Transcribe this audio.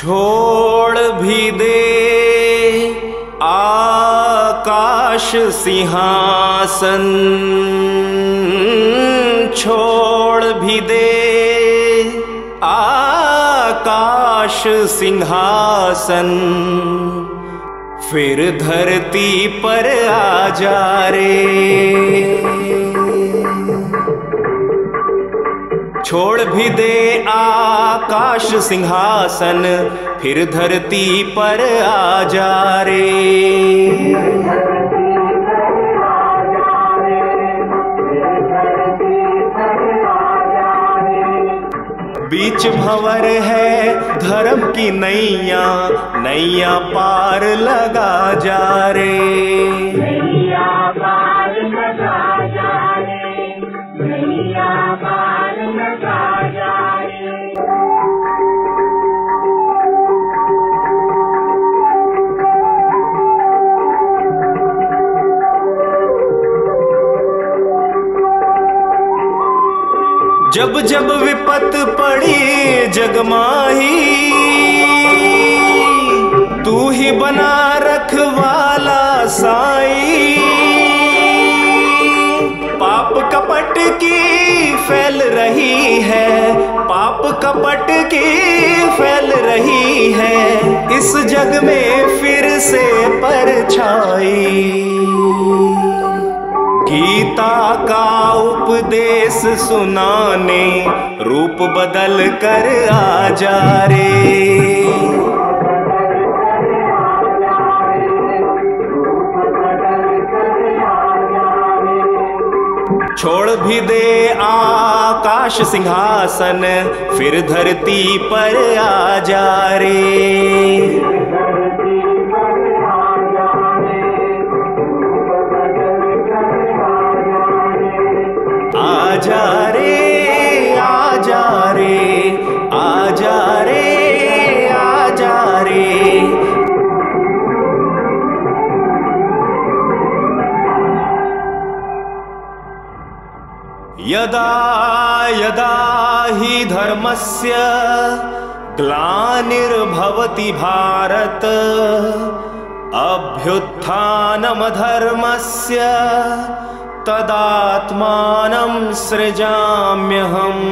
छोड़ भी दे। आकाश सिंहासन छोड़ भी दे। आकाश सिंहासन फिर धरती पर आ जा रे छोड़ भी दे आकाश सिंहासन, फिर धरती पर आ जा रे। बीच भंवर है धर्म की नैया नैया पार लगा जा रे। जब जब विपत पड़ी जगमाही तू ही बना रखवाला साई। पाप कपट की फैल रही है, इस जग में फिर से परछाई। गीता का उपदेश सुनाने, रूप बदल कर आ जा रे। छोड़ भी दे आकाश सिंहासन फिर धरती पर आ जा रे। आ जा रे। यदा यदा हि धर्मस्य ग्लानिर्भवति भारत अभ्युत्थानमधर्मस्य तदात्मानं सृजाम्यहम्